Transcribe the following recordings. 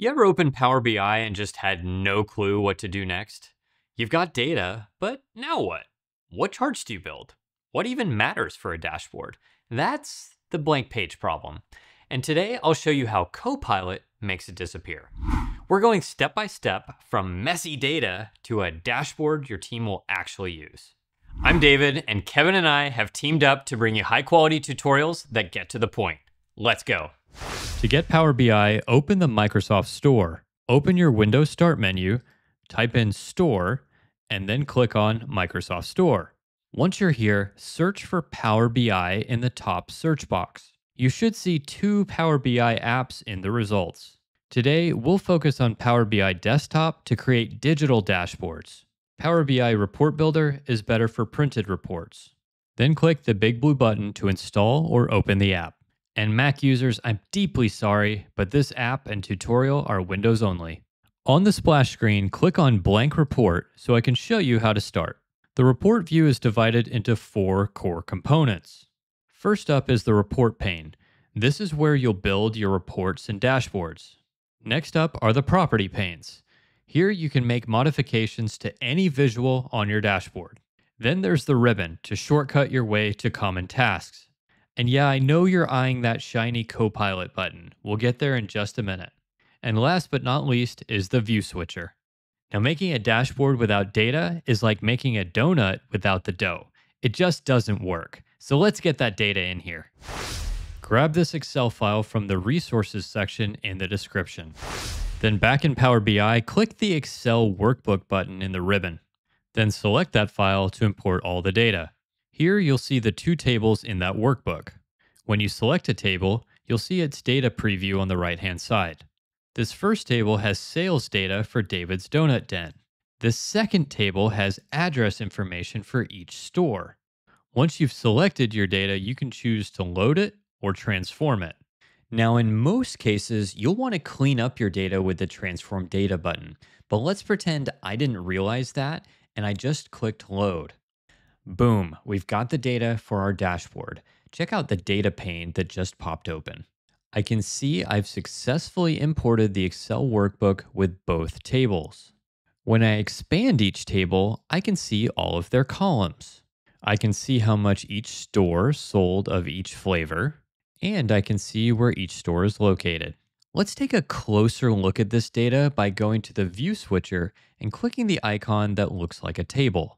You ever opened Power BI and just had no clue what to do next? You've got data, but now what? What charts do you build? What even matters for a dashboard? That's the blank page problem. And today I'll show you how Copilot makes it disappear. We're going step by step from messy data to a dashboard your team will actually use. I'm David, and Kevin and I have teamed up to bring you high quality tutorials that get to the point. Let's go. To get Power BI, open the Microsoft Store. Open your Windows Start menu, type in Store, and then click on Microsoft Store. Once you're here, search for Power BI in the top search box. You should see two Power BI apps in the results. Today, we'll focus on Power BI Desktop to create digital dashboards. Power BI Report Builder is better for printed reports. Then click the big blue button to install or open the app. And Mac users, I'm deeply sorry, but this app and tutorial are Windows only. On the splash screen, click on Blank Report so I can show you how to start. The report view is divided into four core components. First up is the report pane. This is where you'll build your reports and dashboards. Next up are the property panes. Here you can make modifications to any visual on your dashboard. Then there's the ribbon to shortcut your way to common tasks. And yeah, I know you're eyeing that shiny Copilot button. We'll get there in just a minute. And last but not least is the view switcher. Now, making a dashboard without data is like making a donut without the dough. It just doesn't work. So let's get that data in here. Grab this Excel file from the resources section in the description. Then back in Power BI, click the Excel workbook button in the ribbon. Then select that file to import all the data. Here you'll see the two tables in that workbook. When you select a table, you'll see its data preview on the right hand side. This first table has sales data for David's Donut Den. The second table has address information for each store. Once you've selected your data, you can choose to load it or transform it. Now, in most cases, you'll want to clean up your data with the Transform Data button, but let's pretend I didn't realize that and I just clicked Load. Boom, we've got the data for our dashboard. Check out the data pane that just popped open. I can see I've successfully imported the Excel workbook with both tables. When I expand each table, I can see all of their columns. I can see how much each store sold of each flavor, and I can see where each store is located. Let's take a closer look at this data by going to the View switcher and clicking the icon that looks like a table.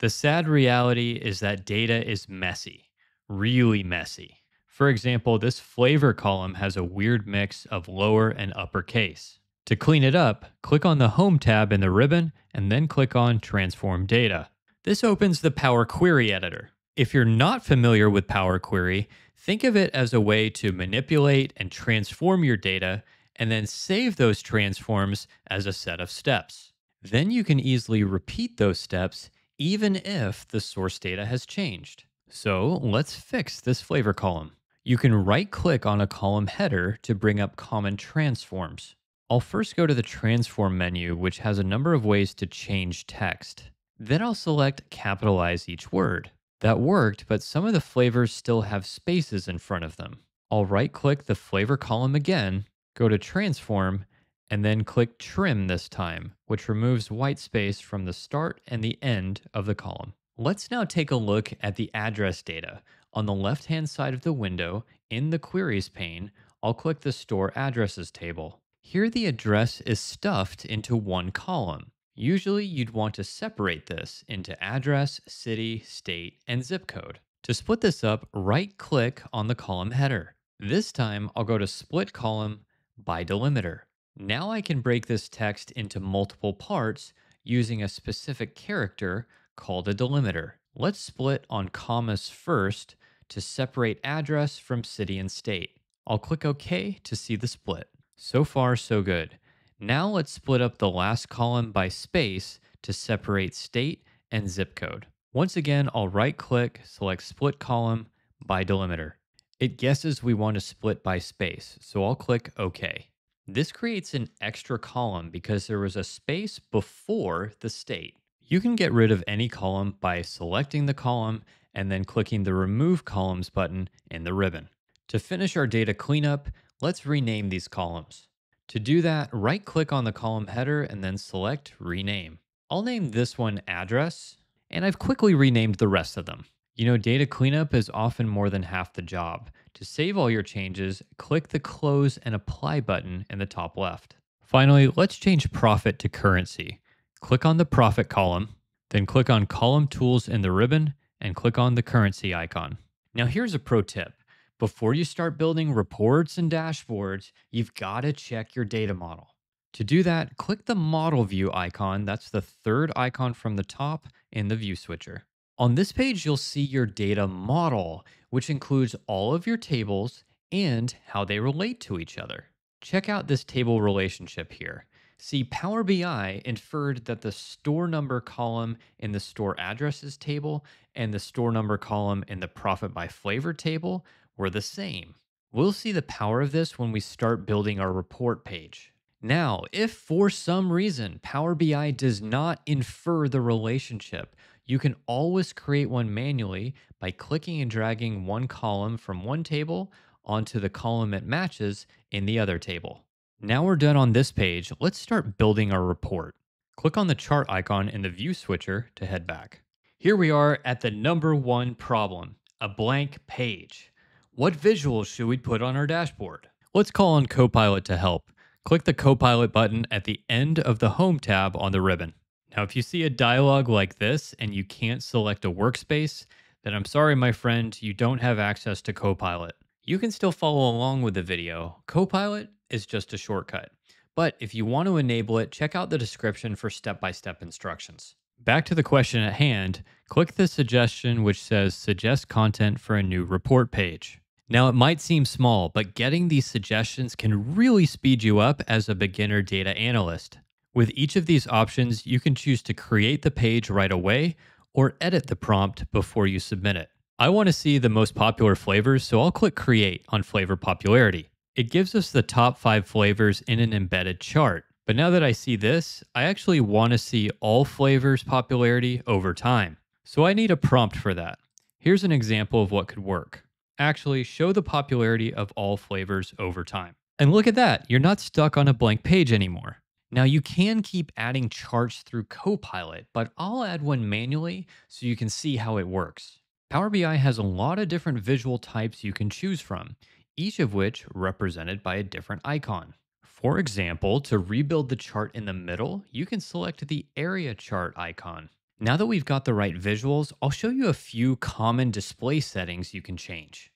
The sad reality is that data is messy, really messy. For example, this flavor column has a weird mix of lower and upper case. To clean it up, click on the Home tab in the ribbon and then click on Transform Data. This opens the Power Query editor. If you're not familiar with Power Query, think of it as a way to manipulate and transform your data and then save those transforms as a set of steps. Then you can easily repeat those steps even if the source data has changed. So let's fix this flavor column. You can right click on a column header to bring up common transforms. I'll first go to the transform menu, which has a number of ways to change text. Then I'll select capitalize each word. That worked, but some of the flavors still have spaces in front of them. I'll right click the flavor column again, go to transform, and then click Trim this time, which removes white space from the start and the end of the column. Let's now take a look at the address data. On the left-hand side of the window, in the Queries pane, I'll click the Store Addresses table. Here the address is stuffed into one column. Usually you'd want to separate this into address, city, state, and zip code. To split this up, right-click on the column header. This time, I'll go to Split Column by Delimiter. Now I can break this text into multiple parts using a specific character called a delimiter. Let's split on commas first to separate address from city and state. I'll click OK to see the split. So far, so good. Now let's split up the last column by space to separate state and zip code. Once again, I'll right click, select split column by delimiter. It guesses we want to split by space, so I'll click OK. This creates an extra column because there was a space before the state. You can get rid of any column by selecting the column and then clicking the Remove Columns button in the ribbon. To finish our data cleanup, let's rename these columns. To do that, right click on the column header and then select Rename. I'll name this one Address, and I've quickly renamed the rest of them. You know, data cleanup is often more than half the job. To save all your changes, click the Close and Apply button in the top left. Finally, let's change profit to currency. Click on the Profit column, then click on Column Tools in the ribbon and click on the currency icon. Now, here's a pro tip. Before you start building reports and dashboards, you've got to check your data model. To do that, click the Model View icon. That's the third icon from the top in the View Switcher. On this page, you'll see your data model, which includes all of your tables and how they relate to each other. Check out this table relationship here. See, Power BI inferred that the store number column in the store addresses table and the store number column in the profit by flavor table were the same. We'll see the power of this when we start building our report page. Now, if for some reason Power BI does not infer the relationship, you can always create one manually by clicking and dragging one column from one table onto the column it matches in the other table. Now we're done on this page, let's start building our report. Click on the chart icon in the view switcher to head back. Here we are at the number one problem, a blank page. What visuals should we put on our dashboard? Let's call on Copilot to help. Click the Copilot button at the end of the Home tab on the ribbon. Now, if you see a dialog like this and you can't select a workspace, then I'm sorry, my friend, you don't have access to Copilot. You can still follow along with the video. Copilot is just a shortcut. But if you want to enable it, check out the description for step-by-step instructions. Back to the question at hand, click the suggestion which says suggest content for a new report page. Now it might seem small, but getting these suggestions can really speed you up as a beginner data analyst. With each of these options, you can choose to create the page right away or edit the prompt before you submit it. I want to see the most popular flavors, so I'll click create on flavor popularity. It gives us the top five flavors in an embedded chart. But now that I see this, I actually want to see all flavors popularity over time. So I need a prompt for that. Here's an example of what could work. Actually, show the popularity of all flavors over time. And look at that, you're not stuck on a blank page anymore. Now you can keep adding charts through Copilot, but I'll add one manually so you can see how it works. Power BI has a lot of different visual types you can choose from, each of which represented by a different icon. For example, to rebuild the chart in the middle, you can select the area chart icon. Now that we've got the right visuals, I'll show you a few common display settings you can change.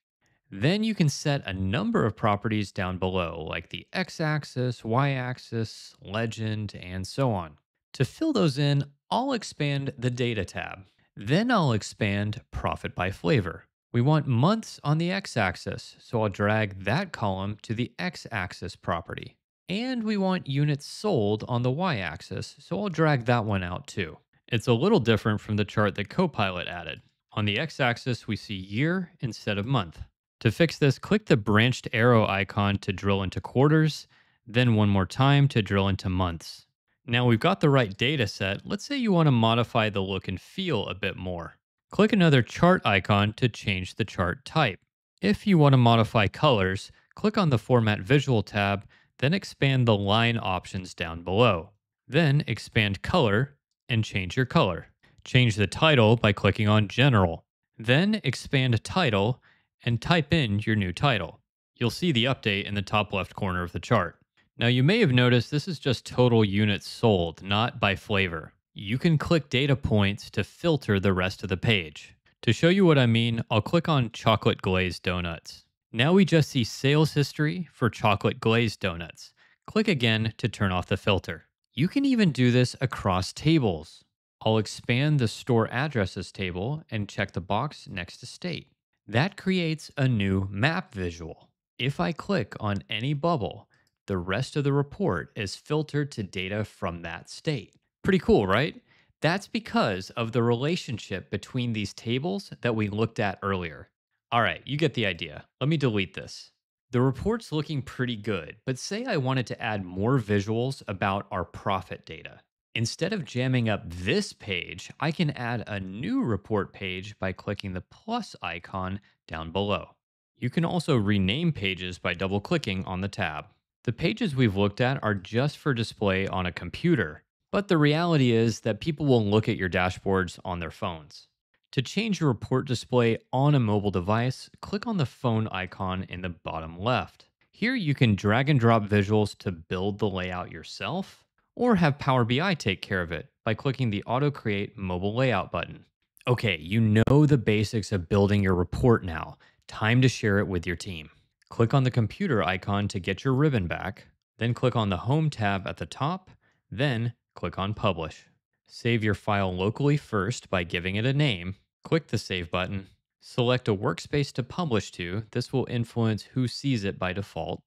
Then you can set a number of properties down below, like the x-axis, y-axis, legend, and so on. To fill those in, I'll expand the Data tab. Then I'll expand Profit by Flavor. We want months on the x-axis, so I'll drag that column to the x-axis property. And we want units sold on the y-axis, so I'll drag that one out too. It's a little different from the chart that Copilot added. On the x-axis, we see year instead of month. To fix this, click the branched arrow icon to drill into quarters, then one more time to drill into months. Now we've got the right data set, let's say you want to modify the look and feel a bit more. Click another chart icon to change the chart type. If you want to modify colors, click on the Format Visual tab, then expand the line options down below. Then expand Color and change your color. Change the title by clicking on General. Then expand Title and type in your new title. You'll see the update in the top left corner of the chart. Now you may have noticed this is just total units sold, not by flavor you can click data points to filter the rest of the page. To show you what I mean, I'll click on chocolate glazed donuts. Now we just see sales history for chocolate glazed donuts. Click again to turn off the filter. You can even do this across tables. I'll expand the store addresses table and check the box next to state. That creates a new map visual. If I click on any bubble, the rest of the report is filtered to data from that state. Pretty cool, right? That's because of the relationship between these tables that we looked at earlier. All right, you get the idea. Let me delete this. The report's looking pretty good, but say I wanted to add more visuals about our profit data. Instead of jamming up this page, I can add a new report page by clicking the plus icon down below. You can also rename pages by double clicking on the tab. The pages we've looked at are just for display on a computer, but the reality is that people will look at your dashboards on their phones. To change your report display on a mobile device, click on the phone icon in the bottom left. Here you can drag and drop visuals to build the layout yourself, or have Power BI take care of it by clicking the Auto Create Mobile Layout button. Okay, you know the basics of building your report now. Time to share it with your team. Click on the computer icon to get your ribbon back, then click on the Home tab at the top, then click on Publish. Save your file locally first by giving it a name, click the Save button, select a workspace to publish to. This will influence who sees it by default,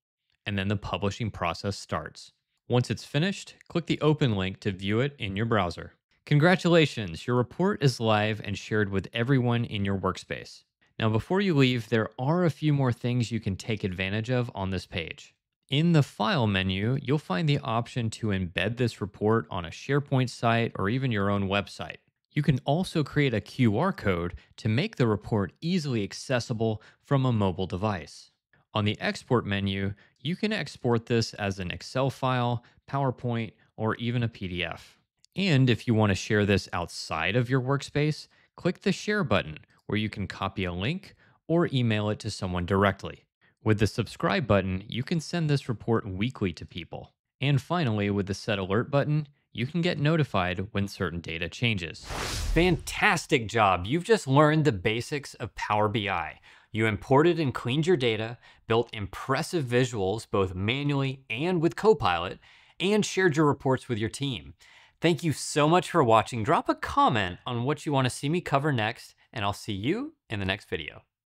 and then the publishing process starts. Once it's finished, click the Open link to view it in your browser. Congratulations, your report is live and shared with everyone in your workspace. Now, before you leave, there are a few more things you can take advantage of on this page. In the File menu, you'll find the option to embed this report on a SharePoint site or even your own website. You can also create a QR code to make the report easily accessible from a mobile device. On the Export menu, you can export this as an Excel file, PowerPoint, or even a PDF. And if you want to share this outside of your workspace, click the Share button where you can copy a link or email it to someone directly. With the subscribe button, you can send this report weekly to people. And finally, with the set alert button, you can get notified when certain data changes. Fantastic job. You've just learned the basics of Power BI. You imported and cleaned your data, built impressive visuals both manually and with Copilot, and shared your reports with your team. Thank you so much for watching. Drop a comment on what you want to see me cover next, and I'll see you in the next video.